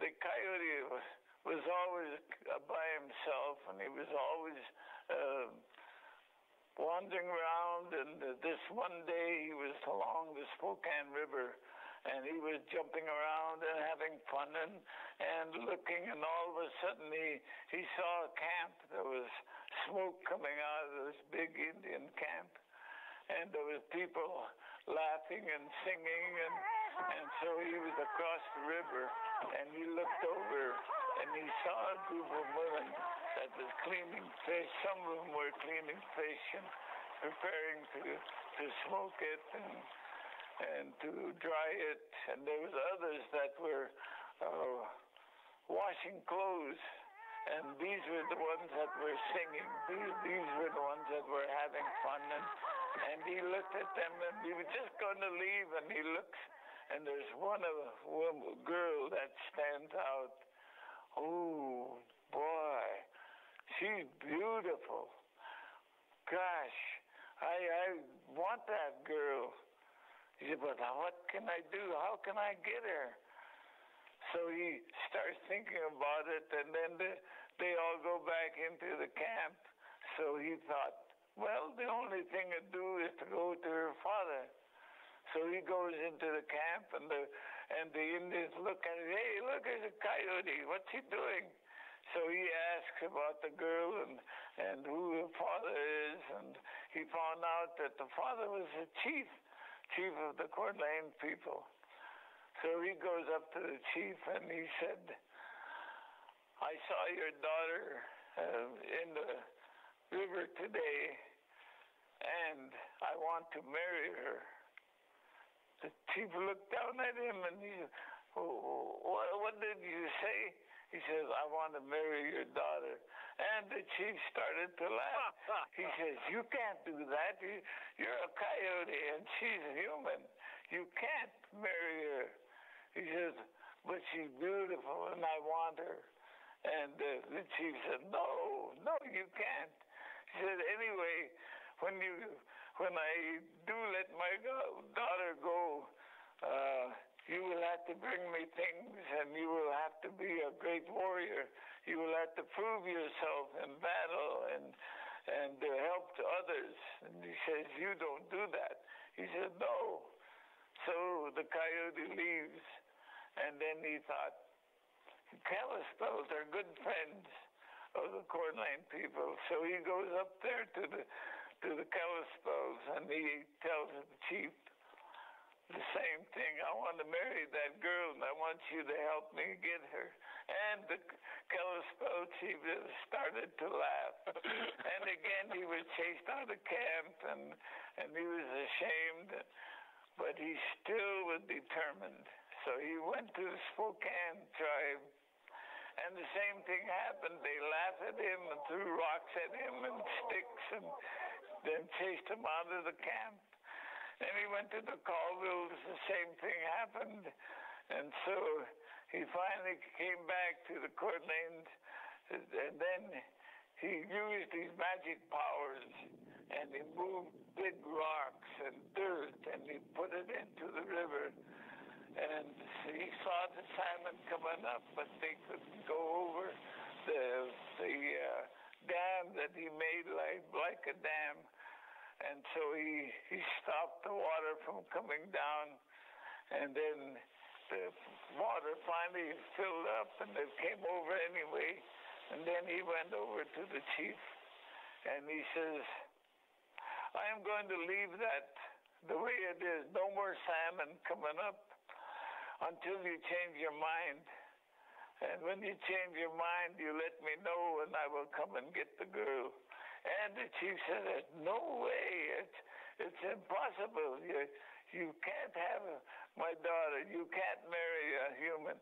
the coyote was, always by himself, and he was always uh, wandering around. And this one day, he was along the Spokane River, and he was jumping around and having fun and and looking. And all of a sudden, he he saw a camp. There was smoke coming out of this big Indian camp, and there was people laughing and singing and and so he was across the river and he looked over and he saw a group of women that was cleaning fish. Some of them were cleaning fish and preparing to to smoke it and and to dry it. And there was others that were uh, washing clothes. And these were the ones that were singing. These, these were the ones that were having fun. And, and he looked at them and he was just going to leave. And he looks and there's one of one girl that stands out. Oh boy, she's beautiful. Gosh, I I want that girl. He said, but what can I do? How can I get her? So he starts thinking about it, and then the, they all go back into the camp. So he thought, well, the only thing to do is to go to her father. So he goes into the camp, and the and the Indians look at him. Hey, look, there's a coyote. What's he doing? So he asks about the girl and and who her father is, and he found out that the father was the chief, chief of the Coeur d'Alene people. So he goes up to the chief and he said, "I saw your daughter uh, in the river today, and I want to marry her." The chief looked down at him and he said, oh, what, what did you say? He says, I want to marry your daughter. And the chief started to laugh. he says, You can't do that. You, you're a coyote and she's a human. You can't marry her. He says, But she's beautiful and I want her. And uh, the chief said, No, no, you can't. He said, Anyway, when you when I do let my daughter go, uh, you will have to bring me things, and you will have to be a great warrior. You will have to prove yourself in battle and and uh, help to others. And he says, you don't do that. He said, no. So the coyote leaves, and then he thought, Kalispels are good friends of the d'Alene people. So he goes up there to the to the Kalispels and he tells the chief the same thing. I want to marry that girl and I want you to help me get her. And the Kalispel chief started to laugh. and again he was chased out of camp and and he was ashamed but he still was determined. So he went to the Spokane tribe and the same thing happened. They laughed at him and threw rocks at him and sticks and then chased him out of the camp. Then he went to the Colvilles, the same thing happened. And so he finally came back to the Coeur and then he used his magic powers and he moved big rocks and dirt and he put it into the river and he saw the salmon coming up, but they couldn't go over the the uh, dam that he made like a dam, and so he he stopped the water from coming down, and then the water finally filled up and it came over anyway, and then he went over to the chief, and he says, "I am going to leave that." The way it is, no more salmon coming up until you change your mind. And when you change your mind, you let me know and I will come and get the girl. And the chief said, no way, it's, it's impossible. You, you can't have my daughter. You can't marry a human.